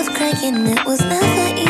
was cracking, it was never easy.